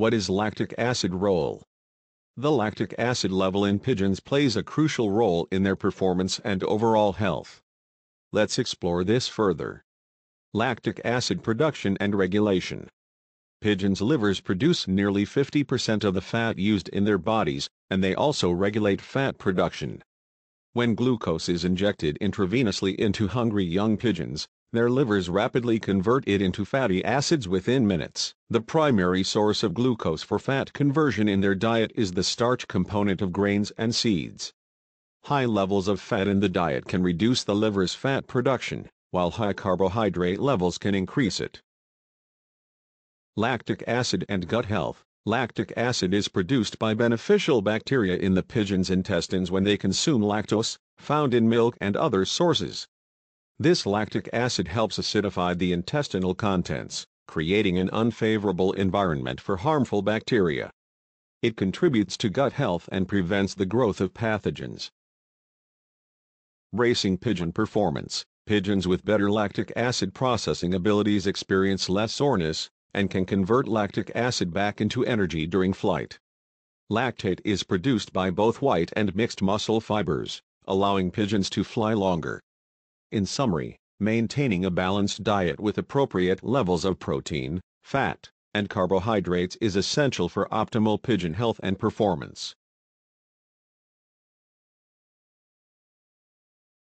What is lactic acid role? The lactic acid level in pigeons plays a crucial role in their performance and overall health. Let's explore this further. Lactic acid production and regulation. Pigeons' livers produce nearly 50% of the fat used in their bodies, and they also regulate fat production. When glucose is injected intravenously into hungry young pigeons, their livers rapidly convert it into fatty acids within minutes. The primary source of glucose for fat conversion in their diet is the starch component of grains and seeds. High levels of fat in the diet can reduce the liver's fat production, while high carbohydrate levels can increase it. Lactic acid and gut health. Lactic acid is produced by beneficial bacteria in the pigeon's intestines when they consume lactose, found in milk and other sources. This lactic acid helps acidify the intestinal contents, creating an unfavorable environment for harmful bacteria. It contributes to gut health and prevents the growth of pathogens. Racing pigeon performance. Pigeons with better lactic acid processing abilities experience less soreness, and can convert lactic acid back into energy during flight. Lactate is produced by both white and mixed muscle fibers, allowing pigeons to fly longer. In summary, maintaining a balanced diet with appropriate levels of protein, fat, and carbohydrates is essential for optimal pigeon health and performance.